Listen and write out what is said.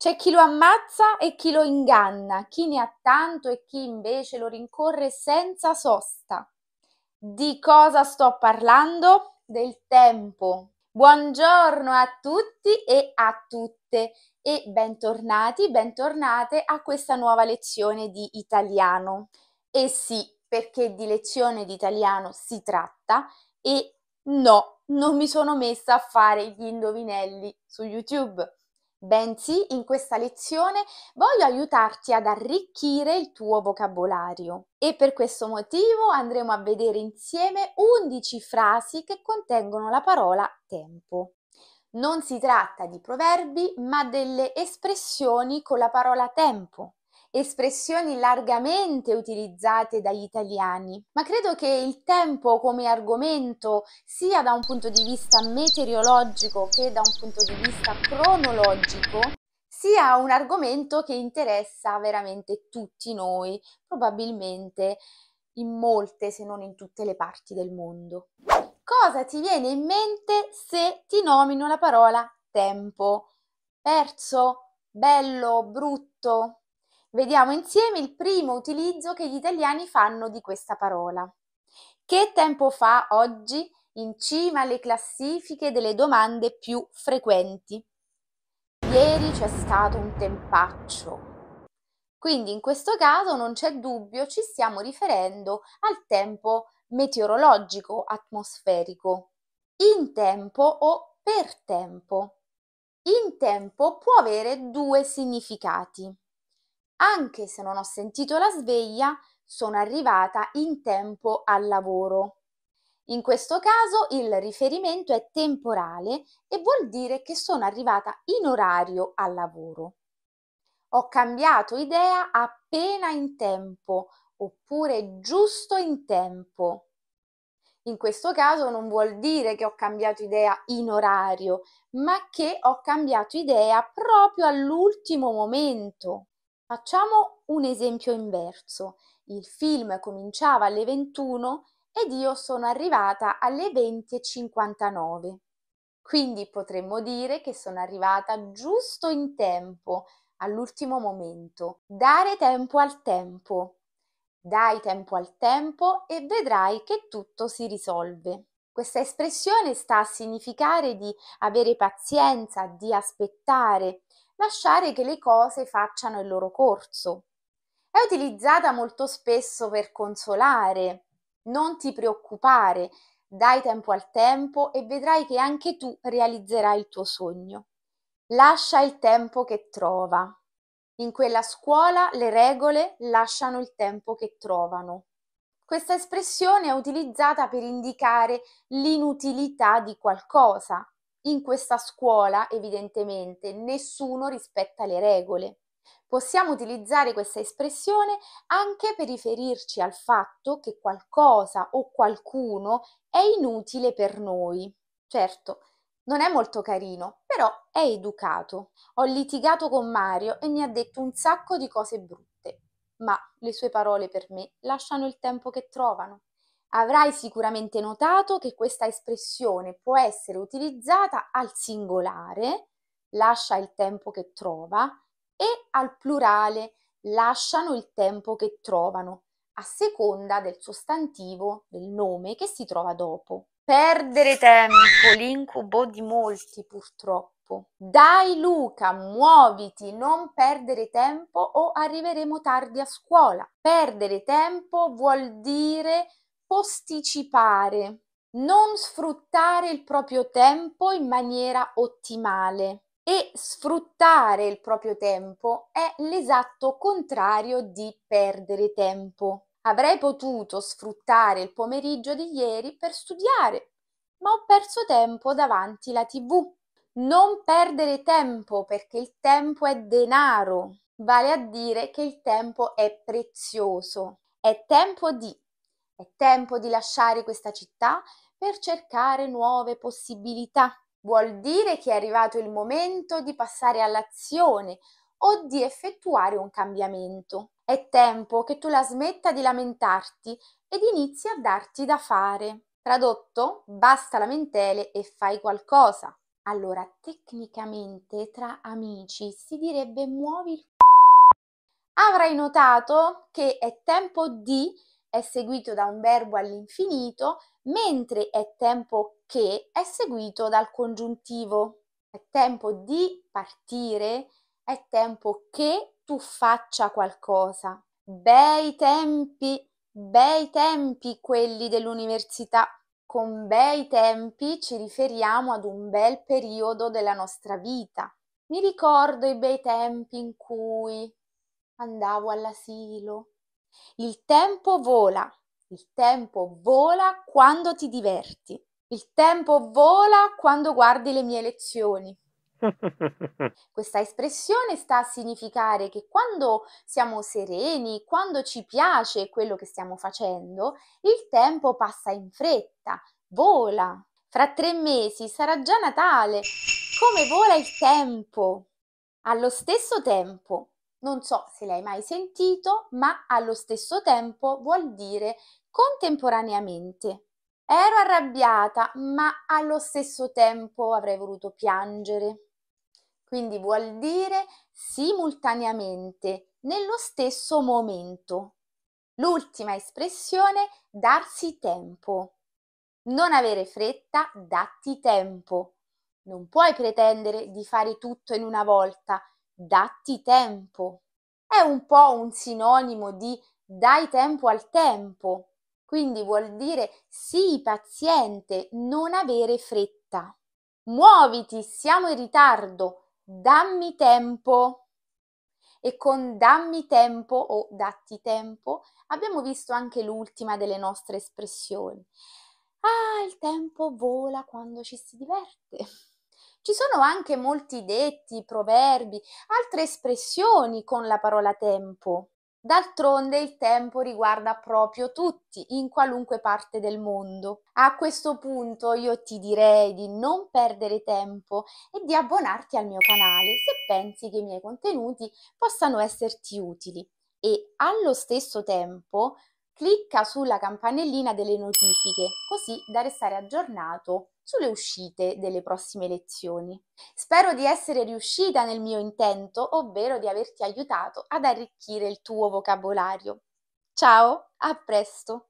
C'è chi lo ammazza e chi lo inganna, chi ne ha tanto e chi invece lo rincorre senza sosta. Di cosa sto parlando? Del tempo. Buongiorno a tutti e a tutte e bentornati, bentornate a questa nuova lezione di italiano. E sì, perché di lezione di italiano si tratta e no, non mi sono messa a fare gli indovinelli su YouTube bensì in questa lezione voglio aiutarti ad arricchire il tuo vocabolario e per questo motivo andremo a vedere insieme 11 frasi che contengono la parola tempo. Non si tratta di proverbi, ma delle espressioni con la parola tempo espressioni largamente utilizzate dagli italiani, ma credo che il tempo come argomento, sia da un punto di vista meteorologico che da un punto di vista cronologico, sia un argomento che interessa veramente tutti noi, probabilmente in molte se non in tutte le parti del mondo. Cosa ti viene in mente se ti nomino la parola tempo? Perso? Bello? Brutto? Vediamo insieme il primo utilizzo che gli italiani fanno di questa parola. Che tempo fa oggi in cima alle classifiche delle domande più frequenti? Ieri c'è stato un tempaccio. Quindi in questo caso non c'è dubbio, ci stiamo riferendo al tempo meteorologico atmosferico. In tempo o per tempo. In tempo può avere due significati. Anche se non ho sentito la sveglia, sono arrivata in tempo al lavoro. In questo caso il riferimento è temporale e vuol dire che sono arrivata in orario al lavoro. Ho cambiato idea appena in tempo oppure giusto in tempo. In questo caso non vuol dire che ho cambiato idea in orario, ma che ho cambiato idea proprio all'ultimo momento. Facciamo un esempio inverso. Il film cominciava alle 21 ed io sono arrivata alle 20.59. Quindi potremmo dire che sono arrivata giusto in tempo, all'ultimo momento. Dare tempo al tempo. Dai tempo al tempo e vedrai che tutto si risolve. Questa espressione sta a significare di avere pazienza, di aspettare, lasciare che le cose facciano il loro corso. È utilizzata molto spesso per consolare, non ti preoccupare, dai tempo al tempo e vedrai che anche tu realizzerai il tuo sogno. Lascia il tempo che trova. In quella scuola le regole lasciano il tempo che trovano. Questa espressione è utilizzata per indicare l'inutilità di qualcosa, in questa scuola, evidentemente, nessuno rispetta le regole. Possiamo utilizzare questa espressione anche per riferirci al fatto che qualcosa o qualcuno è inutile per noi. Certo, non è molto carino, però è educato. Ho litigato con Mario e mi ha detto un sacco di cose brutte, ma le sue parole per me lasciano il tempo che trovano. Avrai sicuramente notato che questa espressione può essere utilizzata al singolare, lascia il tempo che trova, e al plurale, lasciano il tempo che trovano, a seconda del sostantivo, del nome che si trova dopo. Perdere tempo, l'incubo di molti purtroppo. Dai Luca, muoviti, non perdere tempo o arriveremo tardi a scuola. Perdere tempo vuol dire posticipare, non sfruttare il proprio tempo in maniera ottimale. E sfruttare il proprio tempo è l'esatto contrario di perdere tempo. Avrei potuto sfruttare il pomeriggio di ieri per studiare, ma ho perso tempo davanti la tv. Non perdere tempo perché il tempo è denaro, vale a dire che il tempo è prezioso. È tempo di è tempo di lasciare questa città per cercare nuove possibilità. Vuol dire che è arrivato il momento di passare all'azione o di effettuare un cambiamento. È tempo che tu la smetta di lamentarti ed inizi a darti da fare. Tradotto, basta lamentele e fai qualcosa. Allora, tecnicamente tra amici si direbbe muovi il Avrai notato che è tempo di è seguito da un verbo all'infinito, mentre è tempo che è seguito dal congiuntivo. È tempo di partire, è tempo che tu faccia qualcosa. Bei tempi, bei tempi quelli dell'università. Con bei tempi ci riferiamo ad un bel periodo della nostra vita. Mi ricordo i bei tempi in cui andavo all'asilo. Il tempo vola, il tempo vola quando ti diverti. Il tempo vola quando guardi le mie lezioni. Questa espressione sta a significare che quando siamo sereni, quando ci piace quello che stiamo facendo, il tempo passa in fretta, vola. Fra tre mesi sarà già Natale. Come vola il tempo? Allo stesso tempo, non so se l'hai mai sentito, ma allo stesso tempo vuol dire contemporaneamente. Ero arrabbiata, ma allo stesso tempo avrei voluto piangere. Quindi vuol dire simultaneamente, nello stesso momento. L'ultima espressione, darsi tempo. Non avere fretta, datti tempo. Non puoi pretendere di fare tutto in una volta, datti tempo. È un po' un sinonimo di dai tempo al tempo, quindi vuol dire sii paziente, non avere fretta. Muoviti, siamo in ritardo, dammi tempo. E con dammi tempo o datti tempo abbiamo visto anche l'ultima delle nostre espressioni. Ah, il tempo vola quando ci si diverte. Ci sono anche molti detti, proverbi, altre espressioni con la parola tempo. D'altronde il tempo riguarda proprio tutti, in qualunque parte del mondo. A questo punto io ti direi di non perdere tempo e di abbonarti al mio canale se pensi che i miei contenuti possano esserti utili. E allo stesso tempo clicca sulla campanellina delle notifiche così da restare aggiornato sulle uscite delle prossime lezioni. Spero di essere riuscita nel mio intento, ovvero di averti aiutato ad arricchire il tuo vocabolario. Ciao, a presto!